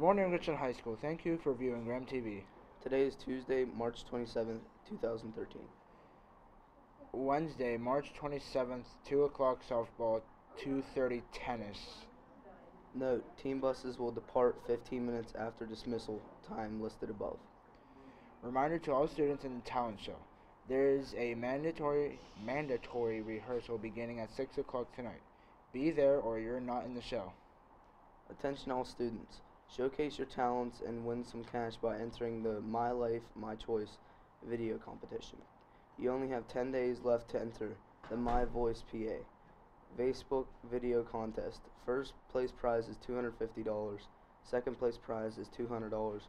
Morning, Richland High School. Thank you for viewing Ram TV. Today is Tuesday, March 27th, 2013. Wednesday, March 27th, 2 o'clock softball, 2.30 tennis. Note, team buses will depart 15 minutes after dismissal time listed above. Reminder to all students in the talent show. There is a mandatory mandatory rehearsal beginning at 6 o'clock tonight. Be there or you're not in the show. Attention all students. Showcase your talents and win some cash by entering the My Life, My Choice video competition. You only have 10 days left to enter the My Voice PA Facebook video contest. First place prize is $250, second place prize is $200,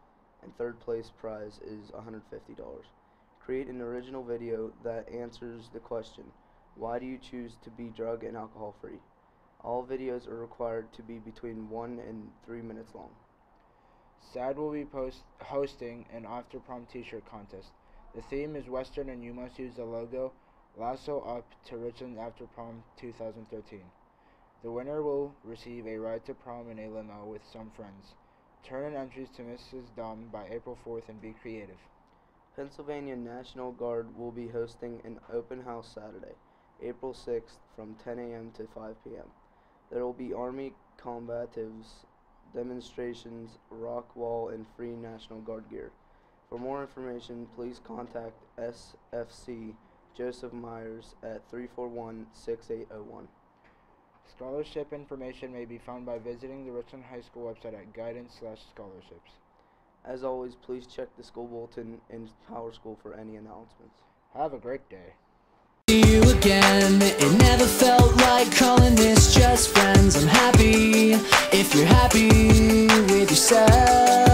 and third place prize is $150. Create an original video that answers the question, why do you choose to be drug and alcohol free? All videos are required to be between 1 and 3 minutes long. SADD will be post hosting an after prom t-shirt contest. The theme is Western and you must use the logo Lasso Up to Richland After Prom 2013. The winner will receive a ride to prom in a limo with some friends. Turn in entries to Mrs. Dumb by April 4th and be creative. Pennsylvania National Guard will be hosting an open house Saturday, April 6th from 10 a.m. to 5 p.m. There will be Army combatives, demonstrations, rock wall, and free National Guard gear. For more information, please contact SFC Joseph Myers at 341 6801. Scholarship information may be found by visiting the Richland High School website at guidance/scholarships. As always, please check the school bulletin and Power School for any announcements. Have a great day. Happy with yourself.